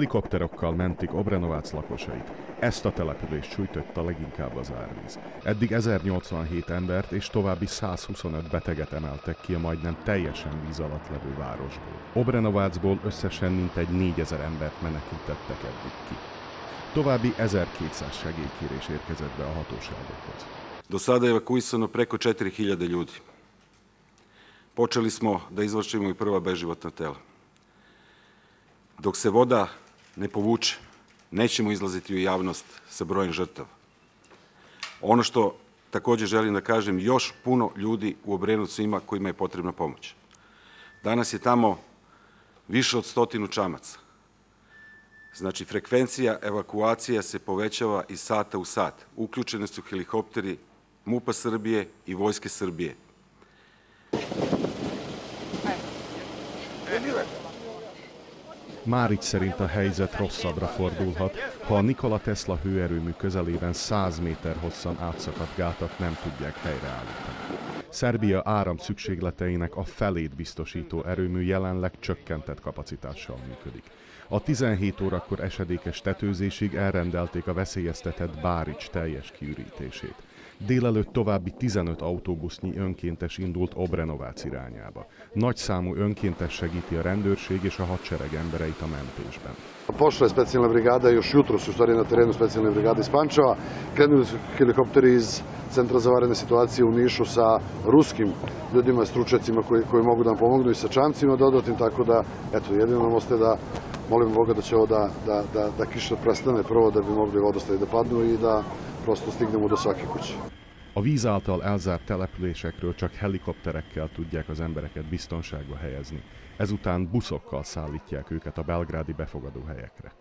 Helikopterokkal mentik Obrenovac lakosait. Ezt a települést sújtotta leginkább az árvíz. Eddig 1087 embert és további 125 beteget emeltek ki a majdnem teljesen víz alatt levő városból. Obrenovacból összesen mintegy 4000 embert menekítettek eddig ki. További 1200 segélykérés érkezett be a hatóságokhoz. Do sada je evakuisano preko 4000 ljudi. Počeli smo da izvlačimo i prva beživotna tela. Dok se voda ne povuče, nećemo izlaziti u javnost sa brojem žrtava. Ono što takođe želim da kažem, još puno ljudi u Obrenovcu ima kojima je potrebna pomoć. Danas je tamo više od stotinu čamaca. Znači, frekvencija evakuacija se povećava iz sata u sat. Uključene su helikopteri MUPA Srbije i Vojske Srbije. Márics szerint a helyzet rosszabbra fordulhat, ha a Nikola Tesla hőerőmű közelében 100 méter hosszan átszakadt gátat nem tudják helyreállítani. Szerbia áram szükségleteinek a felét biztosító erőmű jelenleg csökkentett kapacitással működik. A 17 órakor esedékes tetőzésig elrendelték a veszélyeztetett Bárics teljes kiürítését. Délelőtt további 15 autóbusznyi önkéntes indult Obrenovác irányába. Nagy számú önkéntes segíti a rendőrség és a hadsereg embereit a mentésben. Pošla je specijalna brigada, još jutro su stvari na terenu specijalne brigade iz Pančeva. Krenuli su helikopteri iz Centra za varene situacije u Nišu sa ruskim ljudima, stručacima koji, koji mogu da nam pomognu i sa čamcima dodatnim, tako da, eto, jedino nam ostaje da molim Boga da će ovo da, da, da, da kiša prestane prvo da bi mogli vodostaje da padnu i da prosto stignemo do svake kuće. A víz által elzárt településekről csak helikopterekkel tudják az embereket biztonságba helyezni. Ezután buszokkal szállítják őket a belgrádi befogadó helyekre.